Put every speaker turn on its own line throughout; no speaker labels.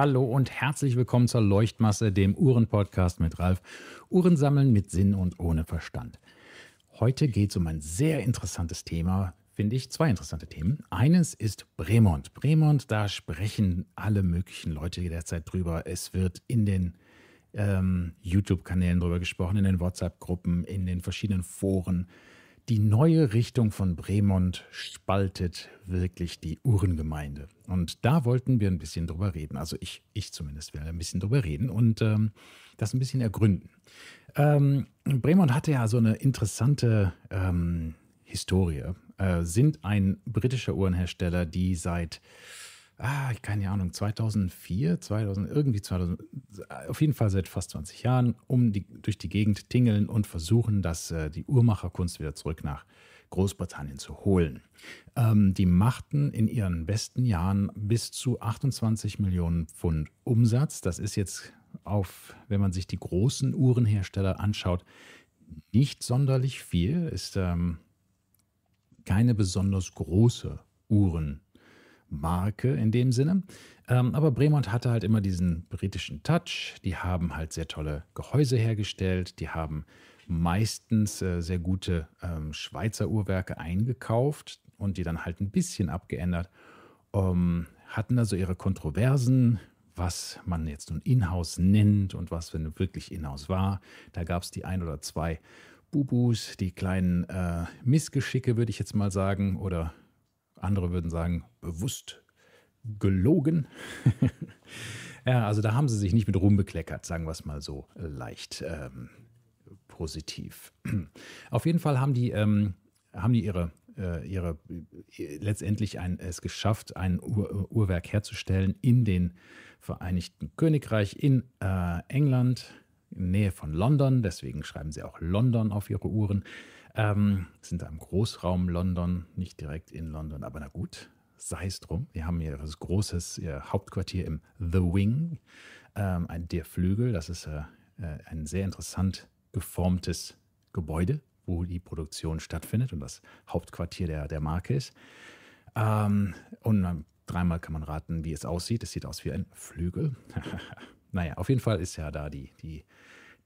Hallo und herzlich willkommen zur Leuchtmasse, dem Uhren-Podcast mit Ralf. Uhren sammeln mit Sinn und ohne Verstand. Heute geht es um ein sehr interessantes Thema, finde ich, zwei interessante Themen. Eines ist Bremont. Bremont, da sprechen alle möglichen Leute derzeit drüber. Es wird in den ähm, YouTube-Kanälen drüber gesprochen, in den WhatsApp-Gruppen, in den verschiedenen Foren. Die neue Richtung von Bremont spaltet wirklich die Uhrengemeinde. Und da wollten wir ein bisschen drüber reden. Also ich, ich zumindest will ein bisschen drüber reden und ähm, das ein bisschen ergründen. Ähm, Bremont hatte ja so eine interessante ähm, Historie. Äh, sind ein britischer Uhrenhersteller, die seit ah, keine Ahnung, 2004, 2000, irgendwie 2000, auf jeden Fall seit fast 20 Jahren um die, durch die Gegend tingeln und versuchen, das, äh, die Uhrmacherkunst wieder zurück nach Großbritannien zu holen. Ähm, die machten in ihren besten Jahren bis zu 28 Millionen Pfund Umsatz. Das ist jetzt auf, wenn man sich die großen Uhrenhersteller anschaut, nicht sonderlich viel, ist ähm, keine besonders große Uhren. Marke in dem Sinne. Ähm, aber Bremont hatte halt immer diesen britischen Touch. Die haben halt sehr tolle Gehäuse hergestellt. Die haben meistens äh, sehr gute ähm, Schweizer Uhrwerke eingekauft und die dann halt ein bisschen abgeändert. Ähm, hatten also ihre Kontroversen, was man jetzt nun Inhouse nennt und was wenn wirklich Inhouse war. Da gab es die ein oder zwei Bubus, die kleinen äh, Missgeschicke, würde ich jetzt mal sagen, oder andere würden sagen, bewusst gelogen. ja, also da haben sie sich nicht mit Ruhm bekleckert, sagen wir es mal so leicht ähm, positiv. Auf jeden Fall haben die, ähm, haben die ihre, äh, ihre letztendlich ein, es geschafft, ein Uhr, Uhrwerk herzustellen in den Vereinigten Königreich, in äh, England, in Nähe von London. Deswegen schreiben sie auch London auf ihre Uhren. Ähm, sind da im Großraum London, nicht direkt in London, aber na gut, sei es drum. Wir haben ihr großes ihr Hauptquartier im The Wing, ähm, ein der Flügel. Das ist äh, äh, ein sehr interessant geformtes Gebäude, wo die Produktion stattfindet und das Hauptquartier der, der Marke ist. Ähm, und ähm, dreimal kann man raten, wie es aussieht. Es sieht aus wie ein Flügel. naja, auf jeden Fall ist ja da die, die,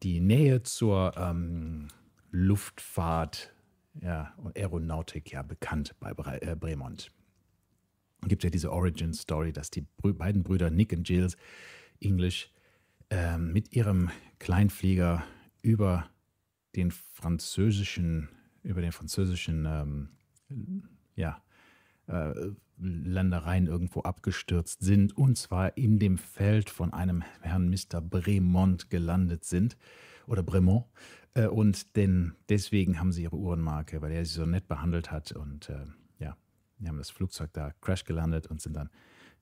die Nähe zur ähm, Luftfahrt ja, und Aeronautik ja bekannt bei Bre äh, Bremont. Gibt ja diese Origin Story, dass die Brü beiden Brüder Nick und Gilles English äh, mit ihrem Kleinflieger über den französischen, über den französischen ähm, ja, äh, Ländereien irgendwo abgestürzt sind und zwar in dem Feld von einem Herrn Mr. Bremont gelandet sind oder Bremont äh, und denn deswegen haben sie ihre Uhrenmarke, weil er sie so nett behandelt hat. Und äh, ja, die haben das Flugzeug da crash gelandet und sind dann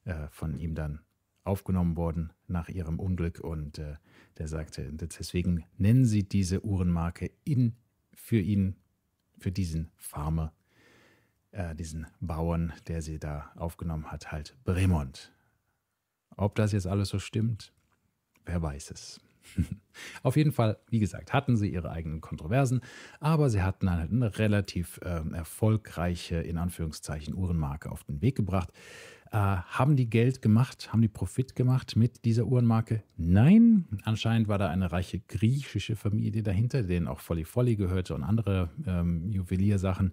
äh, von ihm dann aufgenommen worden nach ihrem Unglück. Und äh, der sagte, deswegen nennen sie diese Uhrenmarke in, für ihn, für diesen Farmer, äh, diesen Bauern, der sie da aufgenommen hat, halt Bremont. Ob das jetzt alles so stimmt, wer weiß es. Auf jeden Fall, wie gesagt, hatten sie ihre eigenen Kontroversen, aber sie hatten halt eine relativ äh, erfolgreiche, in Anführungszeichen, Uhrenmarke auf den Weg gebracht. Äh, haben die Geld gemacht? Haben die Profit gemacht mit dieser Uhrenmarke? Nein. Anscheinend war da eine reiche griechische Familie dahinter, denen auch Folli Folli gehörte und andere ähm, Juweliersachen.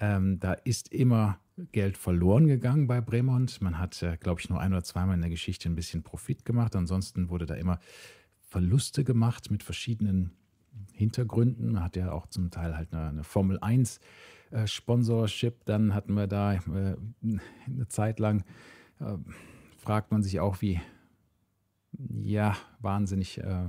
Ähm, da ist immer Geld verloren gegangen bei Bremont. Man hat, äh, glaube ich, nur ein oder zweimal in der Geschichte ein bisschen Profit gemacht. Ansonsten wurde da immer Verluste gemacht mit verschiedenen Hintergründen. Man hat ja auch zum Teil halt eine, eine Formel 1 äh, Sponsorship. Dann hatten wir da äh, eine Zeit lang, äh, fragt man sich auch, wie, ja, wahnsinnig äh,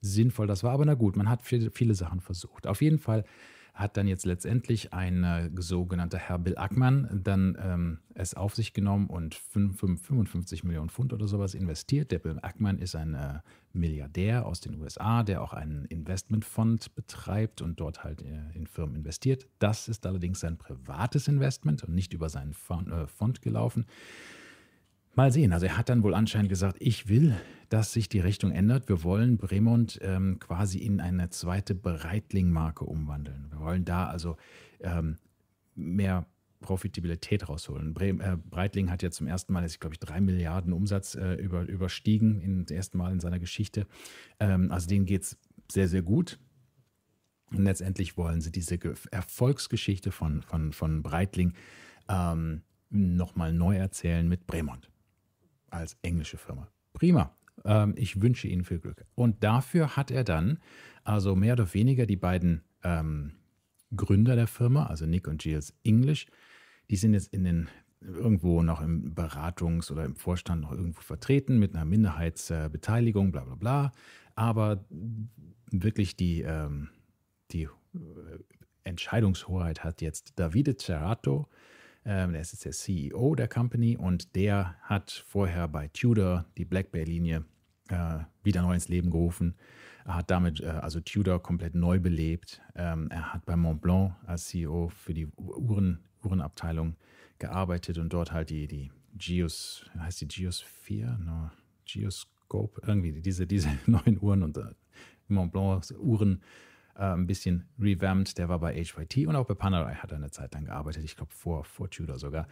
sinnvoll das war. Aber na gut, man hat viele, viele Sachen versucht. Auf jeden Fall hat dann jetzt letztendlich ein äh, sogenannter Herr Bill Ackmann dann ähm, es auf sich genommen und 55 Millionen Pfund oder sowas investiert. Der Bill Ackmann ist ein äh, Milliardär aus den USA, der auch einen Investmentfonds betreibt und dort halt äh, in Firmen investiert. Das ist allerdings sein privates Investment und nicht über seinen Fond, äh, gelaufen. Mal sehen. Also er hat dann wohl anscheinend gesagt, ich will, dass sich die Richtung ändert. Wir wollen Bremont ähm, quasi in eine zweite Breitling-Marke umwandeln. Wir wollen da also ähm, mehr Profitabilität rausholen. Bre äh, Breitling hat ja zum ersten Mal, jetzt glaube ich, drei Milliarden Umsatz äh, über, überstiegen, im ersten Mal in seiner Geschichte. Ähm, also denen geht es sehr, sehr gut. Und letztendlich wollen sie diese Erfolgsgeschichte von, von, von Breitling ähm, nochmal neu erzählen mit Bremont als englische Firma. Prima. Ähm, ich wünsche Ihnen viel Glück. Und dafür hat er dann also mehr oder weniger die beiden ähm, Gründer der Firma, also Nick und Giles English, die sind jetzt in den irgendwo noch im Beratungs- oder im Vorstand noch irgendwo vertreten mit einer Minderheitsbeteiligung, bla bla bla. Aber wirklich die, ähm, die äh, Entscheidungshoheit hat jetzt Davide Cerato, ähm, der ist jetzt der CEO der Company und der hat vorher bei Tudor die Black Bay-Linie äh, wieder neu ins Leben gerufen. Er hat damit äh, also Tudor komplett neu belebt. Ähm, er hat bei Montblanc als CEO für die Uhren, Uhrenabteilung gearbeitet und dort halt die, die Geos, heißt die Geosphere? No, Geoscope, irgendwie diese, diese neuen Uhren und äh, Montblanc Uhren äh, ein bisschen revamped. Der war bei HYT und auch bei Panerai hat er eine Zeit lang gearbeitet, ich glaube vor, vor Tudor sogar.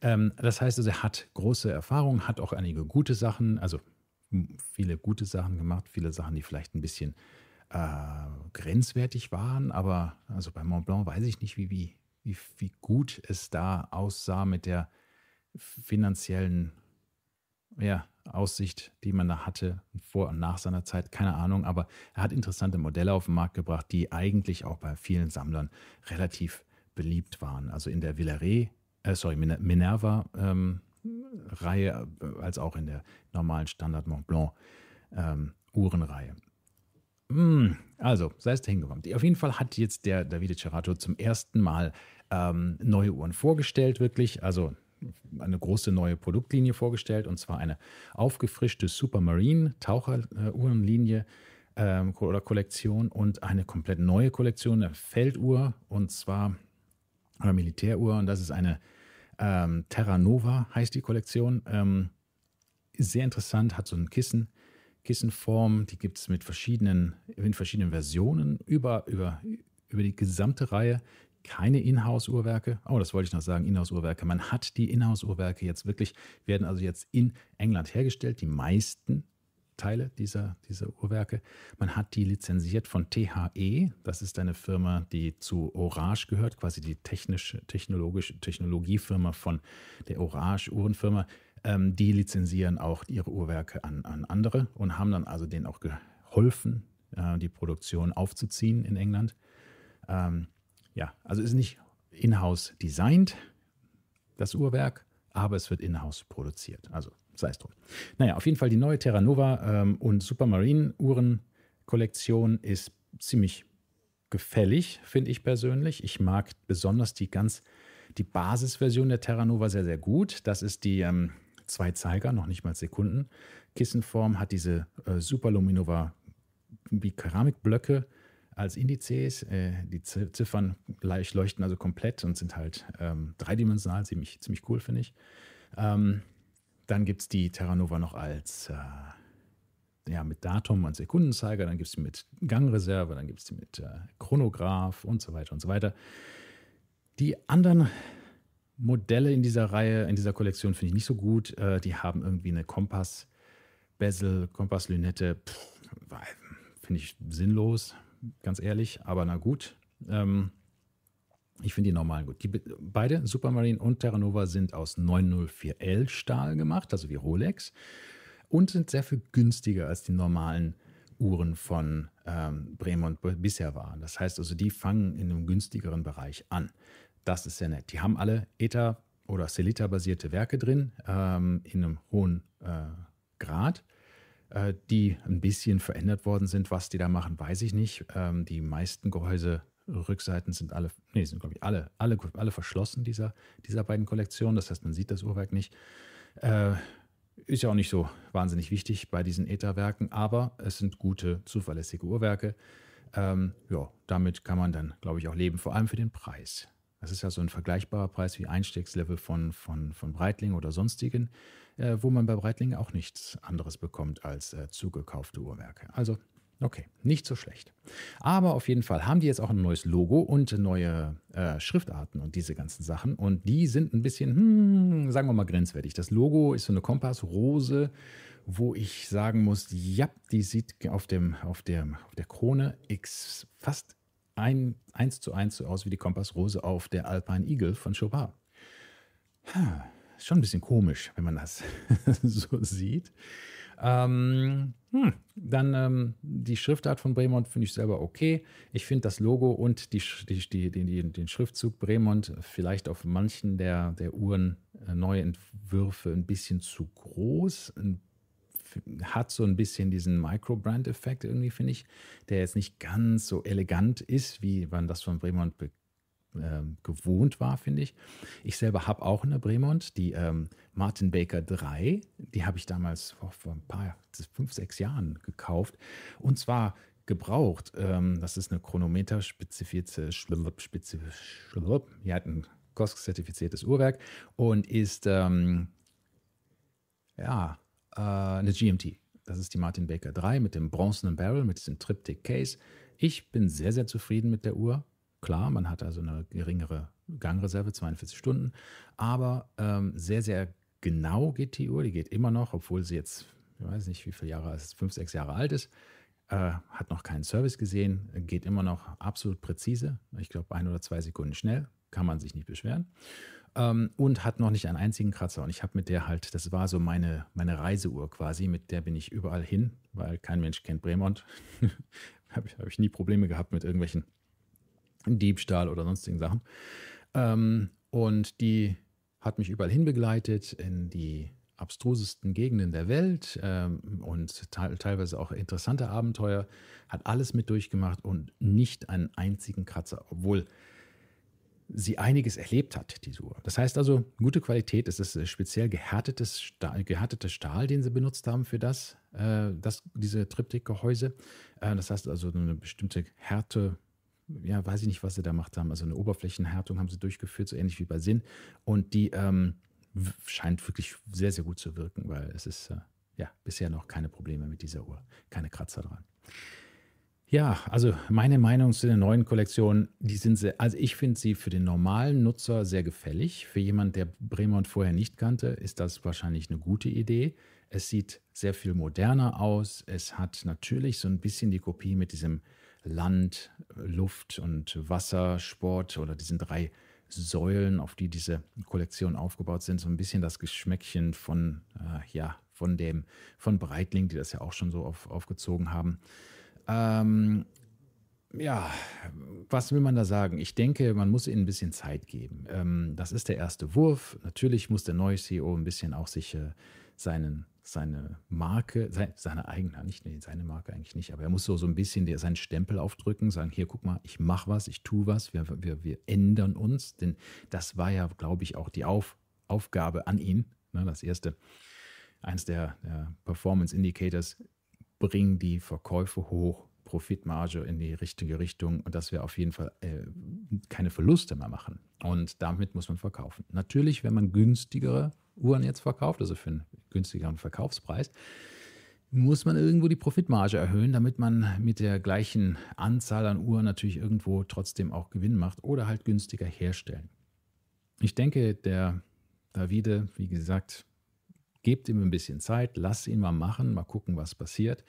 Ähm, das heißt also, er hat große Erfahrung, hat auch einige gute Sachen, also viele gute Sachen gemacht, viele Sachen, die vielleicht ein bisschen äh, grenzwertig waren, aber also bei Mont Blanc weiß ich nicht, wie, wie, wie, wie gut es da aussah mit der finanziellen ja, Aussicht, die man da hatte, vor und nach seiner Zeit, keine Ahnung, aber er hat interessante Modelle auf den Markt gebracht, die eigentlich auch bei vielen Sammlern relativ beliebt waren. Also in der Villaret, äh, sorry, Minerva ähm, Reihe äh, als auch in der normalen Standard Mont Blanc ähm, Uhrenreihe. Mm, also, sei es hingekommen. Auf jeden Fall hat jetzt der Davide Cerato zum ersten Mal ähm, neue Uhren vorgestellt, wirklich. Also eine große neue Produktlinie vorgestellt und zwar eine aufgefrischte Supermarine Taucheruhrenlinie äh, oder Kollektion und eine komplett neue Kollektion, eine Felduhr und zwar eine Militäruhr und das ist eine ähm, Terra Nova heißt die Kollektion. Ähm, sehr interessant, hat so ein Kissen, Kissenform, die gibt es mit verschiedenen, in verschiedenen Versionen über, über, über die gesamte Reihe. Keine Inhouse-Uhrwerke. Oh, das wollte ich noch sagen, Inhouse-Uhrwerke. Man hat die Inhouse-Uhrwerke jetzt wirklich, werden also jetzt in England hergestellt. Die meisten Teile dieser, dieser Uhrwerke. Man hat die lizenziert von THE, das ist eine Firma, die zu Orage gehört, quasi die technische, technologische Technologiefirma von der Orage Uhrenfirma. Ähm, die lizenzieren auch ihre Uhrwerke an, an andere und haben dann also denen auch geholfen, äh, die Produktion aufzuziehen in England. Ähm, ja, also ist nicht in-house designt, das Uhrwerk, aber es wird in-house produziert. Also sei es drum. Naja, auf jeden Fall die neue Terra Nova ähm, und Supermarine Uhrenkollektion ist ziemlich gefällig, finde ich persönlich. Ich mag besonders die ganz, die Basisversion der Terra Nova sehr, sehr gut. Das ist die ähm, zwei Zeiger, noch nicht mal Sekunden. Kissenform hat diese äh, Superluminova wie Keramikblöcke als Indizes. Äh, die Ziffern leuchten also komplett und sind halt ähm, dreidimensional, ziemlich, ziemlich cool, finde ich. Ähm, dann gibt es die Terra Nova noch als äh, ja, mit Datum und Sekundenzeiger, dann gibt es die mit Gangreserve, dann gibt es die mit äh, Chronograph und so weiter und so weiter. Die anderen Modelle in dieser Reihe, in dieser Kollektion finde ich nicht so gut. Äh, die haben irgendwie eine Kompass, Bezel, Kompasslünette. Finde ich sinnlos, ganz ehrlich, aber na gut. Ähm, ich finde die normalen gut. Die, beide, Supermarine und Terra Nova, sind aus 904L Stahl gemacht, also wie Rolex, und sind sehr viel günstiger als die normalen Uhren von ähm, Bremont bisher waren. Das heißt also, die fangen in einem günstigeren Bereich an. Das ist sehr nett. Die haben alle ETA- oder Celita-basierte Werke drin, ähm, in einem hohen äh, Grad, die ein bisschen verändert worden sind. Was die da machen, weiß ich nicht. Ähm, die meisten Gehäuse Rückseiten sind alle, nee, sind glaube ich alle, alle, alle verschlossen dieser, dieser beiden Kollektionen. Das heißt, man sieht das Uhrwerk nicht. Äh, ist ja auch nicht so wahnsinnig wichtig bei diesen ETA-Werken, aber es sind gute, zuverlässige Uhrwerke. Ähm, ja, damit kann man dann, glaube ich, auch leben, vor allem für den Preis. Das ist ja so ein vergleichbarer Preis wie Einstiegslevel von, von, von Breitling oder sonstigen, äh, wo man bei Breitling auch nichts anderes bekommt als äh, zugekaufte Uhrwerke. Also Okay, nicht so schlecht. Aber auf jeden Fall haben die jetzt auch ein neues Logo und neue äh, Schriftarten und diese ganzen Sachen. Und die sind ein bisschen, hm, sagen wir mal, grenzwertig. Das Logo ist so eine Kompassrose, wo ich sagen muss, ja, die sieht auf, dem, auf, der, auf der Krone X fast ein, eins zu eins so aus wie die Kompassrose auf der Alpine Eagle von Chopin. Schon ein bisschen komisch, wenn man das so sieht. Ähm, hm, dann ähm, die Schriftart von Bremont finde ich selber okay. Ich finde das Logo und die, die, die, den Schriftzug Bremont vielleicht auf manchen der, der Uhren äh, neue Entwürfe ein bisschen zu groß. Ein, hat so ein bisschen diesen Micro-Brand-Effekt irgendwie, finde ich, der jetzt nicht ganz so elegant ist, wie man das von Bremont bekannt ähm, gewohnt war, finde ich. Ich selber habe auch eine Bremont, die ähm, Martin Baker 3. Die habe ich damals vor, vor ein paar, fünf, sechs Jahren gekauft. Und zwar gebraucht. Ähm, das ist eine chronometer-spezifizierte, die hat ein COSC-zertifiziertes Uhrwerk und ist ähm, ja äh, eine GMT. Das ist die Martin Baker 3 mit dem bronzenen Barrel, mit diesem Triptych Case. Ich bin sehr, sehr zufrieden mit der Uhr. Klar, man hat also eine geringere Gangreserve, 42 Stunden, aber ähm, sehr, sehr genau geht die Uhr. Die geht immer noch, obwohl sie jetzt, ich weiß nicht, wie viele Jahre, es fünf, sechs Jahre alt ist. Äh, hat noch keinen Service gesehen, geht immer noch absolut präzise. Ich glaube, ein oder zwei Sekunden schnell, kann man sich nicht beschweren. Ähm, und hat noch nicht einen einzigen Kratzer. Und ich habe mit der halt, das war so meine, meine Reiseuhr quasi, mit der bin ich überall hin, weil kein Mensch kennt Bremont. habe ich, hab ich nie Probleme gehabt mit irgendwelchen Diebstahl oder sonstigen Sachen. Ähm, und die hat mich überall hin begleitet in die abstrusesten Gegenden der Welt ähm, und te teilweise auch interessante Abenteuer, hat alles mit durchgemacht und nicht einen einzigen Kratzer, obwohl sie einiges erlebt hat, diese Uhr. Das heißt also, gute Qualität, es ist speziell gehärtetes Stahl, gehärteter Stahl, den sie benutzt haben für das, äh, das diese Triptych-Gehäuse. Äh, das heißt also, eine bestimmte Härte ja, weiß ich nicht, was sie da gemacht haben. Also eine Oberflächenhärtung haben sie durchgeführt, so ähnlich wie bei Sinn. Und die ähm, scheint wirklich sehr, sehr gut zu wirken, weil es ist äh, ja bisher noch keine Probleme mit dieser Uhr, keine Kratzer dran. Ja, also meine Meinung zu der neuen Kollektion, die sind sehr, also ich finde sie für den normalen Nutzer sehr gefällig. Für jemanden, der Bremont vorher nicht kannte, ist das wahrscheinlich eine gute Idee. Es sieht sehr viel moderner aus. Es hat natürlich so ein bisschen die Kopie mit diesem Land, Luft und Wassersport oder diesen drei Säulen, auf die diese Kollektion aufgebaut sind, so ein bisschen das Geschmäckchen von, äh, ja, von dem, von Breitling, die das ja auch schon so auf, aufgezogen haben. Ähm, ja, was will man da sagen? Ich denke, man muss ihnen ein bisschen Zeit geben. Ähm, das ist der erste Wurf. Natürlich muss der neue CEO ein bisschen auch sich äh, seinen seine Marke, seine eigene, nicht seine Marke eigentlich nicht, aber er muss so, so ein bisschen seinen Stempel aufdrücken, sagen, hier, guck mal, ich mache was, ich tue was, wir, wir, wir ändern uns, denn das war ja, glaube ich, auch die Auf, Aufgabe an ihn, ne, das erste, eins der, der Performance Indicators, bringen die Verkäufe hoch, Profitmarge in die richtige Richtung und dass wir auf jeden Fall äh, keine Verluste mehr machen. Und damit muss man verkaufen. Natürlich, wenn man günstigere Uhren jetzt verkauft, also für einen günstigeren Verkaufspreis, muss man irgendwo die Profitmarge erhöhen, damit man mit der gleichen Anzahl an Uhren natürlich irgendwo trotzdem auch Gewinn macht oder halt günstiger herstellen. Ich denke, der Davide, wie gesagt, gebt ihm ein bisschen Zeit, lasst ihn mal machen, mal gucken, was passiert.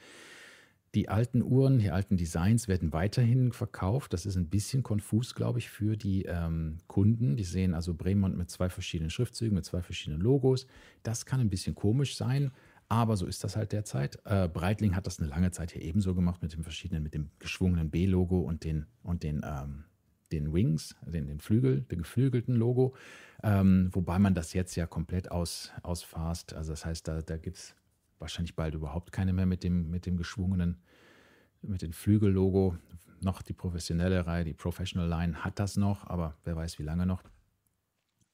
Die alten Uhren, die alten Designs werden weiterhin verkauft. Das ist ein bisschen konfus, glaube ich, für die ähm, Kunden. Die sehen also Bremont mit zwei verschiedenen Schriftzügen, mit zwei verschiedenen Logos. Das kann ein bisschen komisch sein, aber so ist das halt derzeit. Äh, Breitling hat das eine lange Zeit hier ebenso gemacht mit dem verschiedenen, mit dem geschwungenen B-Logo und den, und den, ähm, den Wings, den, den Flügel, dem geflügelten Logo. Ähm, wobei man das jetzt ja komplett aus, ausfasst. Also das heißt, da, da gibt es wahrscheinlich bald überhaupt keine mehr mit dem, mit dem geschwungenen, mit dem Flügellogo. Noch die professionelle Reihe, die Professional Line hat das noch, aber wer weiß, wie lange noch.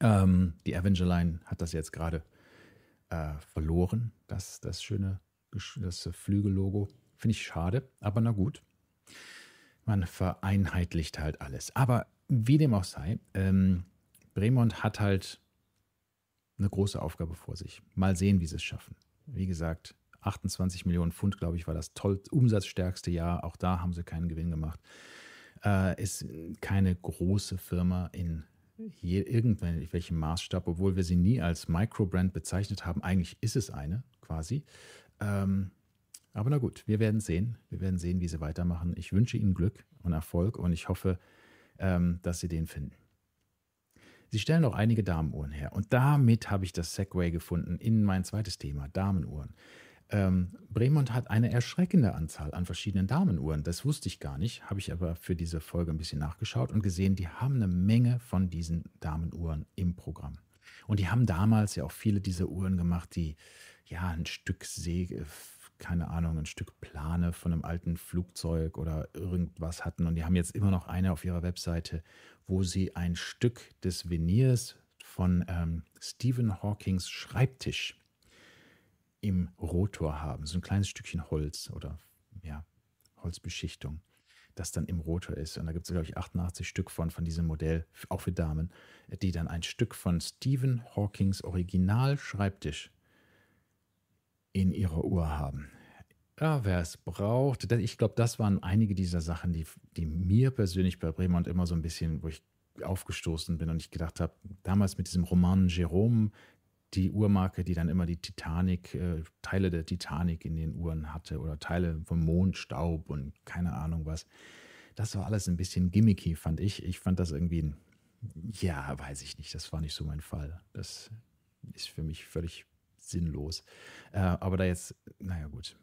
Ähm, die Avenger Line hat das jetzt gerade äh, verloren, das, das schöne das Flügellogo. Finde ich schade, aber na gut. Man vereinheitlicht halt alles. Aber wie dem auch sei, ähm, Bremont hat halt eine große Aufgabe vor sich. Mal sehen, wie sie es schaffen. Wie gesagt, 28 Millionen Pfund, glaube ich, war das toll umsatzstärkste Jahr. Auch da haben sie keinen Gewinn gemacht. Äh, ist keine große Firma in irgendwelchem Maßstab, obwohl wir sie nie als Microbrand bezeichnet haben. Eigentlich ist es eine quasi. Ähm, aber na gut, wir werden sehen. Wir werden sehen, wie sie weitermachen. Ich wünsche Ihnen Glück und Erfolg und ich hoffe, ähm, dass Sie den finden. Sie stellen auch einige Damenuhren her. Und damit habe ich das Segway gefunden in mein zweites Thema, Damenuhren. Ähm, Bremont hat eine erschreckende Anzahl an verschiedenen Damenuhren. Das wusste ich gar nicht, habe ich aber für diese Folge ein bisschen nachgeschaut und gesehen, die haben eine Menge von diesen Damenuhren im Programm. Und die haben damals ja auch viele dieser Uhren gemacht, die ja ein Stück Säge, keine Ahnung, ein Stück Plane von einem alten Flugzeug oder irgendwas hatten. Und die haben jetzt immer noch eine auf ihrer Webseite, wo sie ein Stück des Veneers von ähm, Stephen Hawkings Schreibtisch im Rotor haben. So ein kleines Stückchen Holz oder ja, Holzbeschichtung, das dann im Rotor ist. Und da gibt es, glaube ich, 88 Stück von, von diesem Modell, auch für Damen, die dann ein Stück von Stephen Hawkings Original Schreibtisch in ihrer Uhr haben. Ja, wer es braucht, ich glaube, das waren einige dieser Sachen, die, die mir persönlich bei Bremont immer so ein bisschen, wo ich aufgestoßen bin und ich gedacht habe, damals mit diesem Roman Jerome, die Uhrmarke, die dann immer die Titanic, äh, Teile der Titanic in den Uhren hatte oder Teile vom Mondstaub und keine Ahnung was. Das war alles ein bisschen gimmicky, fand ich. Ich fand das irgendwie, ja, weiß ich nicht, das war nicht so mein Fall. Das ist für mich völlig sinnlos. Äh, aber da jetzt, naja gut.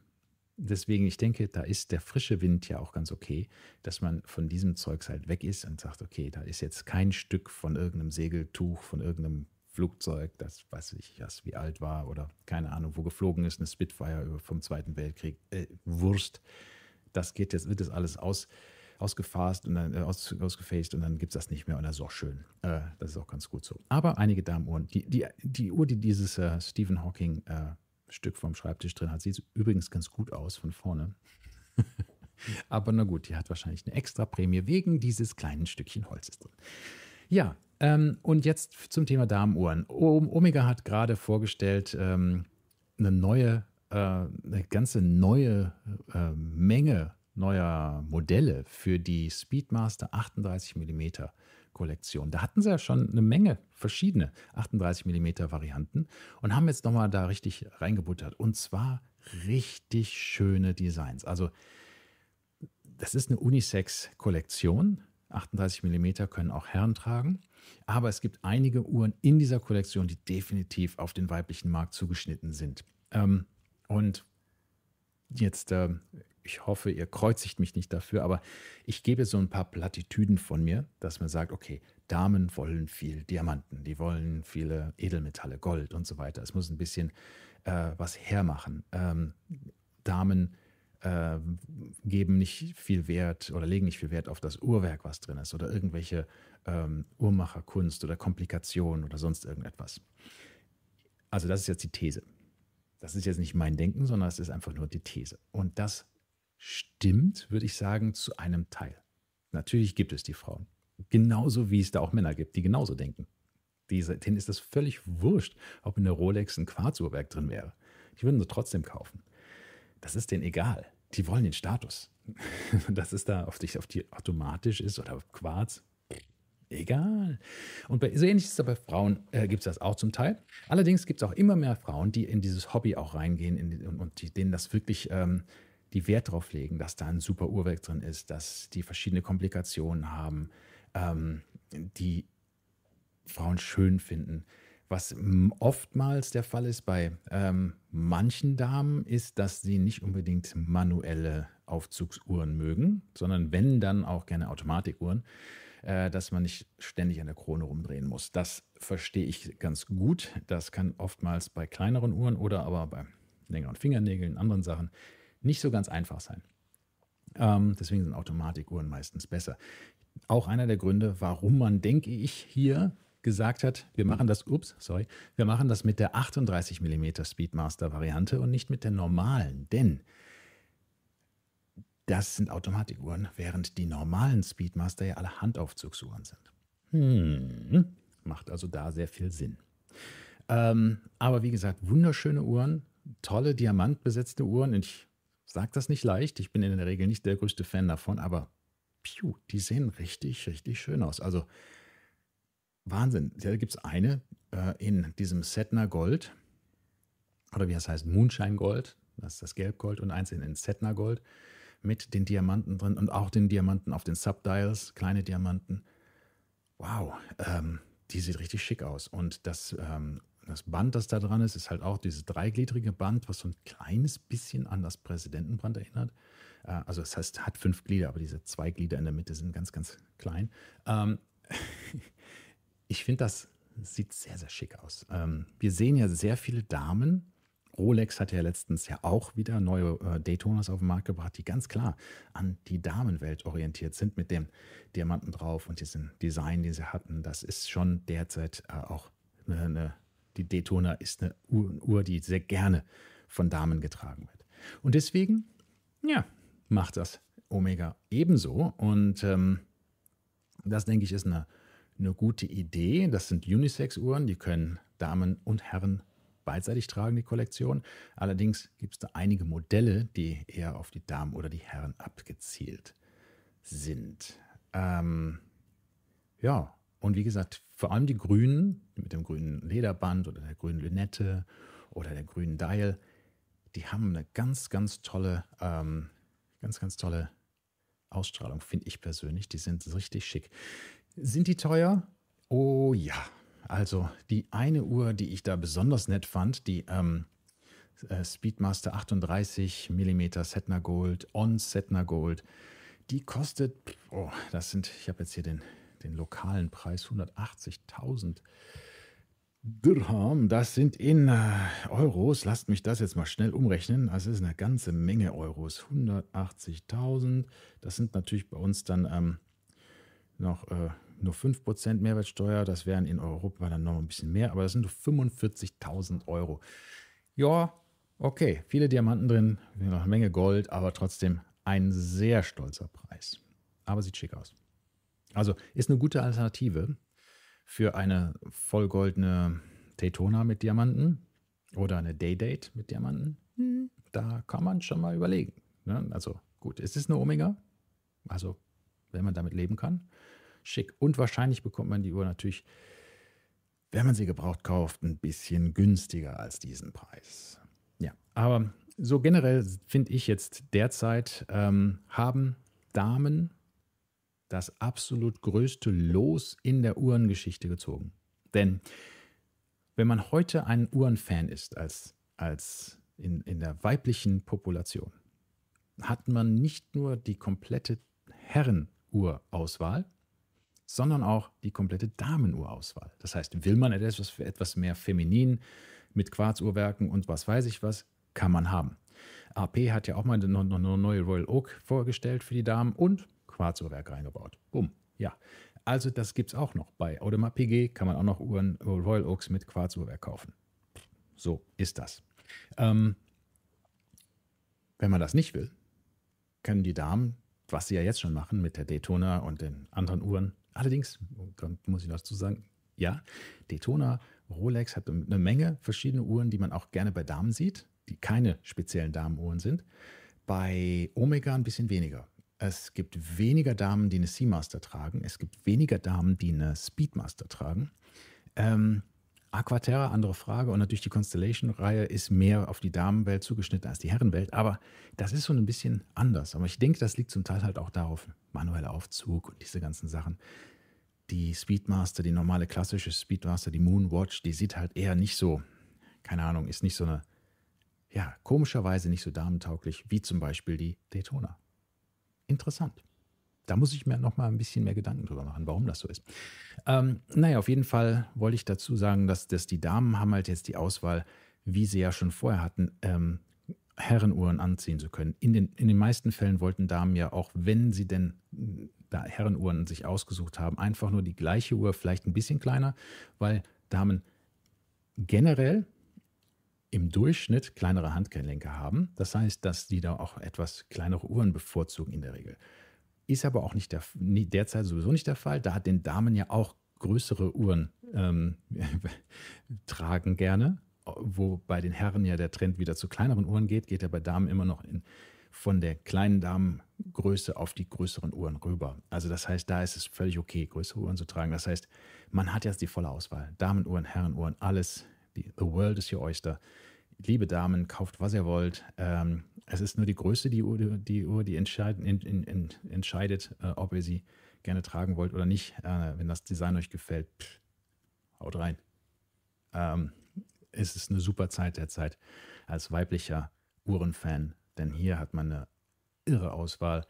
Deswegen, ich denke, da ist der frische Wind ja auch ganz okay, dass man von diesem Zeugs halt weg ist und sagt, okay, da ist jetzt kein Stück von irgendeinem Segeltuch, von irgendeinem Flugzeug, das weiß ich was, wie alt war oder keine Ahnung, wo geflogen ist, eine Spitfire vom Zweiten Weltkrieg, äh, Wurst. Das geht jetzt, wird das alles aus, ausgefasst und dann äh, aus, ausgefaced und dann gibt es das nicht mehr und das ist auch schön. Äh, das ist auch ganz gut so. Aber einige Damenuhren, die, die, die Uhr, die dieses äh, Stephen Hawking äh, Stück vom Schreibtisch drin hat, sieht übrigens ganz gut aus von vorne. Aber na gut, die hat wahrscheinlich eine extra Prämie wegen dieses kleinen Stückchen Holzes drin. Ja, ähm, und jetzt zum Thema Damenuhren. Omega hat gerade vorgestellt ähm, eine neue, äh, eine ganze neue äh, Menge neuer Modelle für die Speedmaster 38 mm Kollektion. Da hatten sie ja schon eine Menge verschiedene 38 mm Varianten und haben jetzt nochmal da richtig reingebuttert. Und zwar richtig schöne Designs. Also das ist eine Unisex-Kollektion. 38 mm können auch Herren tragen. Aber es gibt einige Uhren in dieser Kollektion, die definitiv auf den weiblichen Markt zugeschnitten sind. Ähm, und jetzt äh, ich hoffe, ihr kreuzigt mich nicht dafür, aber ich gebe so ein paar Plattitüden von mir, dass man sagt, okay, Damen wollen viel Diamanten, die wollen viele Edelmetalle, Gold und so weiter. Es muss ein bisschen äh, was hermachen. Ähm, Damen äh, geben nicht viel Wert oder legen nicht viel Wert auf das Uhrwerk, was drin ist, oder irgendwelche ähm, Uhrmacherkunst oder Komplikationen oder sonst irgendetwas. Also das ist jetzt die These. Das ist jetzt nicht mein Denken, sondern es ist einfach nur die These. Und das stimmt, würde ich sagen, zu einem Teil. Natürlich gibt es die Frauen. Genauso wie es da auch Männer gibt, die genauso denken. Diese, denen ist das völlig wurscht, ob in der Rolex ein Quarzuhrwerk drin wäre. Die würden sie trotzdem kaufen. Das ist denen egal. Die wollen den Status. Dass es da auf die, auf die automatisch ist oder Quarz, egal. Und bei, so ähnlich ist es bei Frauen, äh, gibt es das auch zum Teil. Allerdings gibt es auch immer mehr Frauen, die in dieses Hobby auch reingehen in, und, und die, denen das wirklich ähm, die Wert darauf legen, dass da ein super Uhrwerk drin ist, dass die verschiedene Komplikationen haben, ähm, die Frauen schön finden. Was oftmals der Fall ist bei ähm, manchen Damen, ist, dass sie nicht unbedingt manuelle Aufzugsuhren mögen, sondern wenn dann auch gerne Automatikuhren, äh, dass man nicht ständig an der Krone rumdrehen muss. Das verstehe ich ganz gut. Das kann oftmals bei kleineren Uhren oder aber bei längeren Fingernägeln, anderen Sachen nicht so ganz einfach sein. Ähm, deswegen sind Automatikuhren meistens besser. Auch einer der Gründe, warum man, denke ich, hier gesagt hat, wir machen das, ups, sorry, wir machen das mit der 38 mm Speedmaster Variante und nicht mit der normalen, denn das sind Automatikuhren, während die normalen Speedmaster ja alle Handaufzugsuhren sind. Hm, macht also da sehr viel Sinn. Ähm, aber wie gesagt, wunderschöne Uhren, tolle diamantbesetzte Uhren. Ich sage das nicht leicht. Ich bin in der Regel nicht der größte Fan davon, aber piu, die sehen richtig, richtig schön aus. Also Wahnsinn. Da gibt es eine äh, in diesem Setner Gold. Oder wie das heißt, Moonshine Gold. Das ist das Gelbgold und eins in Setner Gold mit den Diamanten drin und auch den Diamanten auf den Subdials, kleine Diamanten. Wow, ähm, die sieht richtig schick aus. Und das, ähm, das Band, das da dran ist, ist halt auch dieses dreigliedrige Band, was so ein kleines bisschen an das Präsidentenband erinnert. Äh, also das heißt, hat fünf Glieder, aber diese zwei Glieder in der Mitte sind ganz, ganz klein. Ähm, ich finde, das sieht sehr, sehr schick aus. Ähm, wir sehen ja sehr viele Damen. Rolex hat ja letztens ja auch wieder neue äh, Daytonas auf den Markt gebracht, die ganz klar an die Damenwelt orientiert sind mit dem Diamanten drauf und diesem Design, den sie hatten. Das ist schon derzeit äh, auch eine, eine, die Daytona ist eine Uhr, die sehr gerne von Damen getragen wird. Und deswegen, ja, macht das Omega ebenso. Und ähm, das, denke ich, ist eine, eine gute Idee. Das sind Unisex-Uhren, die können Damen und Herren beidseitig tragen, die Kollektion. Allerdings gibt es da einige Modelle, die eher auf die Damen oder die Herren abgezielt sind. Ähm, ja, und wie gesagt, vor allem die grünen, mit dem grünen Lederband oder der grünen Lünette oder der grünen Dial, die haben eine ganz, ganz tolle ähm, Ganz, ganz tolle Ausstrahlung, finde ich persönlich. Die sind richtig schick. Sind die teuer? Oh ja. Also die eine Uhr, die ich da besonders nett fand, die ähm, äh, Speedmaster 38 mm Setna Gold, On Setna Gold, die kostet, oh, das sind, ich habe jetzt hier den, den lokalen Preis, 180.000 Dirham, das sind in äh, Euros. Lasst mich das jetzt mal schnell umrechnen. Das ist eine ganze Menge Euros. 180.000. Das sind natürlich bei uns dann ähm, noch äh, nur 5% Mehrwertsteuer. Das wären in Europa dann noch ein bisschen mehr, aber das sind 45.000 Euro. Ja, okay. Viele Diamanten drin, noch eine Menge Gold, aber trotzdem ein sehr stolzer Preis. Aber sieht schick aus. Also ist eine gute Alternative für eine vollgoldene Daytona mit Diamanten oder eine Day-Date mit Diamanten, hm, da kann man schon mal überlegen. Ne? Also gut, es ist eine Omega, also wenn man damit leben kann, schick. Und wahrscheinlich bekommt man die Uhr natürlich, wenn man sie gebraucht kauft, ein bisschen günstiger als diesen Preis. Ja, aber so generell finde ich jetzt derzeit ähm, haben Damen das absolut größte Los in der Uhrengeschichte gezogen. Denn wenn man heute ein Uhrenfan ist, als, als in, in der weiblichen Population, hat man nicht nur die komplette Herrenurauswahl, sondern auch die komplette Damenurauswahl. Das heißt, will man etwas, etwas mehr feminin mit Quarzuhrwerken und was weiß ich was, kann man haben. AP hat ja auch mal eine neue Royal Oak vorgestellt für die Damen und Quarzuhrwerk reingebaut. Bumm. Ja. Also das gibt es auch noch. Bei Audemars PG kann man auch noch Uhren Royal Oaks mit Quarzuhrwerk kaufen. So ist das. Ähm, wenn man das nicht will, können die Damen, was sie ja jetzt schon machen mit der Daytona und den anderen Uhren, allerdings, muss ich dazu sagen, ja, Daytona, Rolex hat eine Menge verschiedene Uhren, die man auch gerne bei Damen sieht, die keine speziellen Damenuhren sind. Bei Omega ein bisschen weniger. Es gibt weniger Damen, die eine Seamaster tragen. Es gibt weniger Damen, die eine Speedmaster tragen. Ähm, Aquaterra, andere Frage. Und natürlich die Constellation-Reihe ist mehr auf die Damenwelt zugeschnitten als die Herrenwelt. Aber das ist so ein bisschen anders. Aber ich denke, das liegt zum Teil halt auch darauf, manueller Aufzug und diese ganzen Sachen. Die Speedmaster, die normale klassische Speedmaster, die Moonwatch, die sieht halt eher nicht so, keine Ahnung, ist nicht so eine, ja, komischerweise nicht so damentauglich wie zum Beispiel die Daytona interessant. Da muss ich mir noch mal ein bisschen mehr Gedanken drüber machen, warum das so ist. Ähm, naja, auf jeden Fall wollte ich dazu sagen, dass, dass die Damen haben halt jetzt die Auswahl, wie sie ja schon vorher hatten, ähm, Herrenuhren anziehen zu können. In den, in den meisten Fällen wollten Damen ja auch, wenn sie denn da Herrenuhren sich ausgesucht haben, einfach nur die gleiche Uhr, vielleicht ein bisschen kleiner, weil Damen generell im Durchschnitt kleinere Handgelenke haben. Das heißt, dass die da auch etwas kleinere Uhren bevorzugen in der Regel. Ist aber auch nicht der, derzeit sowieso nicht der Fall. Da hat den Damen ja auch größere Uhren ähm, tragen gerne. wo bei den Herren ja der Trend wieder zu kleineren Uhren geht, geht er bei Damen immer noch in, von der kleinen Damengröße auf die größeren Uhren rüber. Also das heißt, da ist es völlig okay, größere Uhren zu tragen. Das heißt, man hat jetzt die volle Auswahl. Damenuhren, Herrenuhren, alles. The world is your oyster. Liebe Damen, kauft, was ihr wollt. Ähm, es ist nur die Größe, die Uhr, die, Uhr, die entscheid, in, in, in, entscheidet, äh, ob ihr sie gerne tragen wollt oder nicht. Äh, wenn das Design euch gefällt, pff, haut rein. Ähm, es ist eine super Zeit derzeit als weiblicher Uhrenfan, denn hier hat man eine irre Auswahl.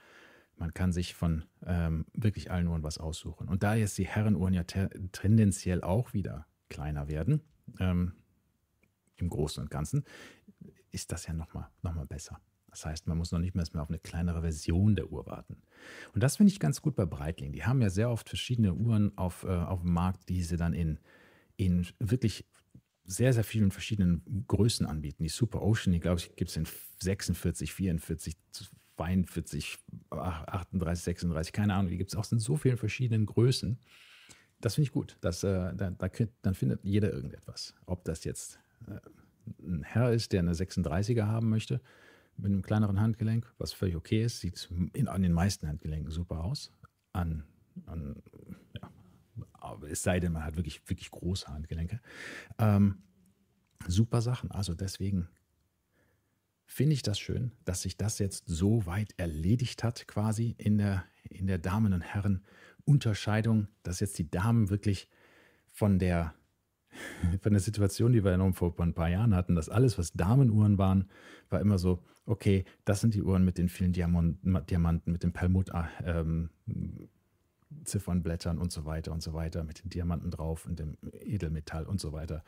Man kann sich von ähm, wirklich allen Uhren was aussuchen. Und da jetzt die Herrenuhren ja tendenziell auch wieder kleiner werden, ähm, im Großen und Ganzen, ist das ja nochmal noch mal besser. Das heißt, man muss noch nicht mehr auf eine kleinere Version der Uhr warten. Und das finde ich ganz gut bei Breitling. Die haben ja sehr oft verschiedene Uhren auf, äh, auf dem Markt, die sie dann in, in wirklich sehr, sehr vielen verschiedenen Größen anbieten. Die Super Ocean, die glaube ich, gibt es in 46, 44, 42, 38, 36, keine Ahnung, die gibt es auch in so vielen verschiedenen Größen. Das finde ich gut. Das, äh, da, da, dann findet jeder irgendetwas. Ob das jetzt äh, ein Herr ist, der eine 36er haben möchte, mit einem kleineren Handgelenk, was völlig okay ist, sieht in, an den meisten Handgelenken super aus. An, an ja, es sei denn, man hat wirklich, wirklich große Handgelenke. Ähm, super Sachen. Also deswegen finde ich das schön, dass sich das jetzt so weit erledigt hat, quasi in der, in der Damen- und Herren-Unterscheidung, dass jetzt die Damen wirklich von der von der Situation, die wir noch vor ein paar Jahren hatten, dass alles, was Damenuhren waren, war immer so, okay, das sind die Uhren mit den vielen Diamanten, mit den Perlmutt, ähm, Ziffernblättern und so weiter und so weiter, mit den Diamanten drauf und dem Edelmetall und so weiter.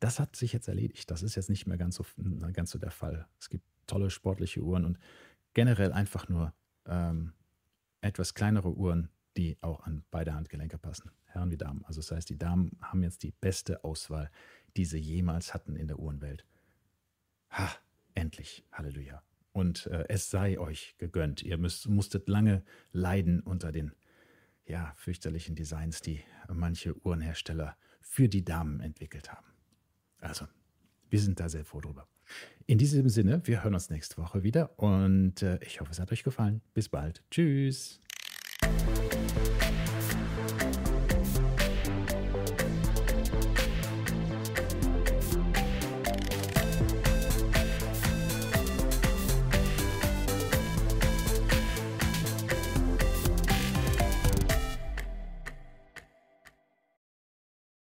Das hat sich jetzt erledigt. Das ist jetzt nicht mehr ganz so, ganz so der Fall. Es gibt tolle sportliche Uhren und generell einfach nur ähm, etwas kleinere Uhren, die auch an beide Handgelenke passen. Herren wie Damen. Also das heißt, die Damen haben jetzt die beste Auswahl, die sie jemals hatten in der Uhrenwelt. Ha, endlich. Halleluja. Und äh, es sei euch gegönnt. Ihr müsst, musstet lange leiden unter den ja, fürchterlichen Designs, die manche Uhrenhersteller für die Damen entwickelt haben. Also, wir sind da sehr froh drüber. In diesem Sinne, wir hören uns nächste Woche wieder und äh, ich hoffe, es hat euch gefallen. Bis bald. Tschüss.